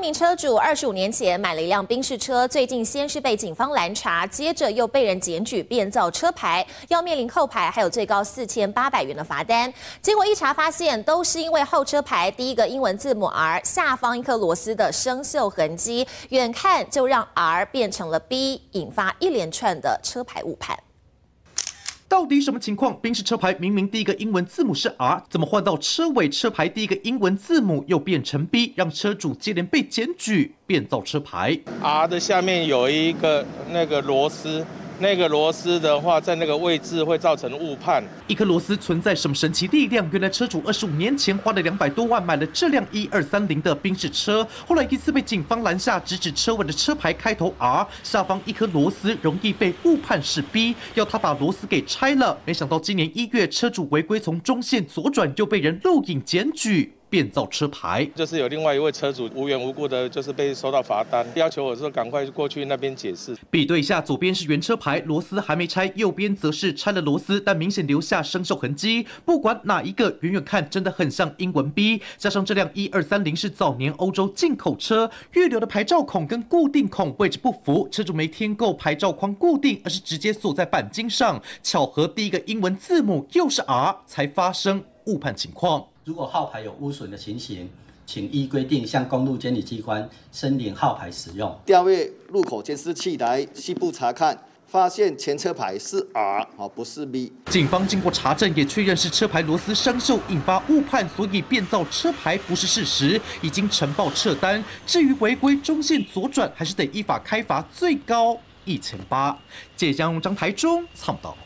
名车主二十五年前买了一辆宾士车，最近先是被警方拦查，接着又被人检举变造车牌，要面临扣牌，还有最高四千八百元的罚单。结果一查发现，都是因为后车牌第一个英文字母 R 下方一颗螺丝的生锈痕迹，远看就让 R 变成了 B，引发一连串的车牌误判。到底什么情况？宾士车牌明明第一个英文字母是 R，怎么换到车尾车牌第一个英文字母又变成 B，让车主接连被检举变造车牌？R 的下面有一个那个螺丝。那个螺丝的话，在那个位置会造成误判。一颗螺丝存在什么神奇力量？原来车主二十五年前花了两百多万买了这辆一二三零的宾士车，后来一次被警方拦下，直指车尾的车牌开头 R 下方一颗螺丝容易被误判是 B，要他把螺丝给拆了。没想到今年一月，车主违规从中线左转，就被人录影检举。变造车牌，就是有另外一位车主无缘无故的，就是被收到罚单，要求我说赶快过去那边解释。比对一下，左边是原车牌，螺丝还没拆；右边则是拆了螺丝，但明显留下生锈痕迹。不管哪一个，远远看真的很像英文 B。加上这辆一二三零是早年欧洲进口车，预留的牌照孔跟固定孔位置不符，车主没添够牌照框固定，而是直接锁在钣金上。巧合第一个英文字母又是 R，才发生误判情况。如果号牌有污损的情形，请依规定向公路监理机关申领号牌使用。调阅路口监视器来细部查看，发现前车牌是 R，啊，不是 B。警方经过查证，也确认是车牌螺丝生锈引发误判，所以变造车牌不是事实，已经呈报撤单。至于违规中线左转，还是得依法开罚，最高一千八。借江张台中唱到。